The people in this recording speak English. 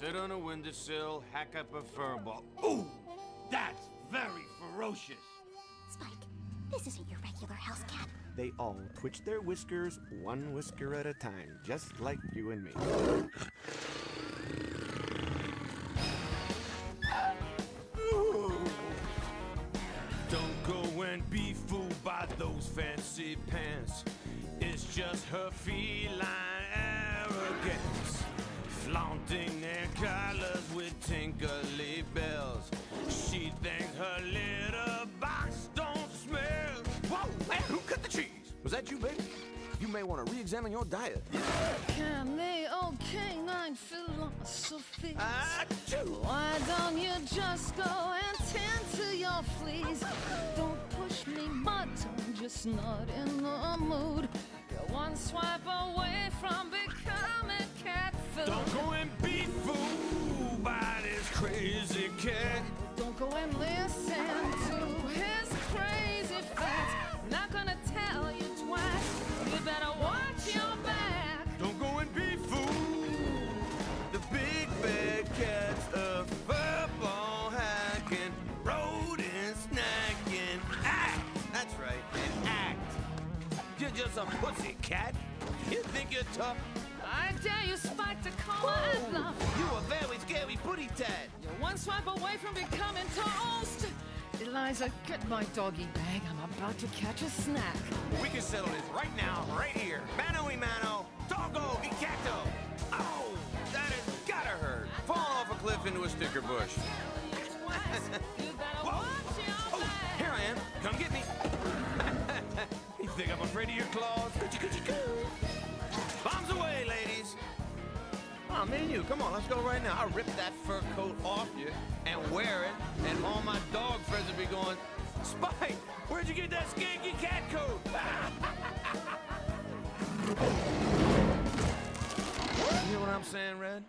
Sit on a windowsill, hack up a fur ball. Ooh, that's very ferocious. Spike, this isn't your regular house cat. They all twitch their whiskers one whisker at a time, just like you and me. Don't go and be fooled by those fancy pants. It's just her feline arrogance. Flaunting their collars with tinkly bells. She thinks her litter box don't smell. Whoa, man, who cut the cheese? Was that you, baby? You may want to re-examine your diet. Old canine philosophy? Achoo! Why don't you just go and tend to your fleas? Don't push me, but I'm just not in the mood. You're crazy cat. Don't go and listen to his crazy facts. Not gonna tell you twice. You better watch your back. Don't go and be fooled. The big bad cat's a furball hacking, rodent snacking. Act! That's right, and act. You're just a pussy cat. You think you're tough? I dare you, Spike, to call my bluff. Swipe away from becoming toast. Eliza, get my doggy bag. I'm about to catch a snack. We can settle this right now, right here. Mano y mano, doggo y cacto. Oh, that has gotta hurt. Falling off a cliff into a sticker bush. Twice. You better watch your Oh, here I am. Come get me. you think I'm afraid of your claws? Oh, me and you, come on, let's go right now. I'll rip that fur coat off you and wear it, and all my dog friends will be going, Spike, where'd you get that skanky cat coat? you hear what I'm saying, Red?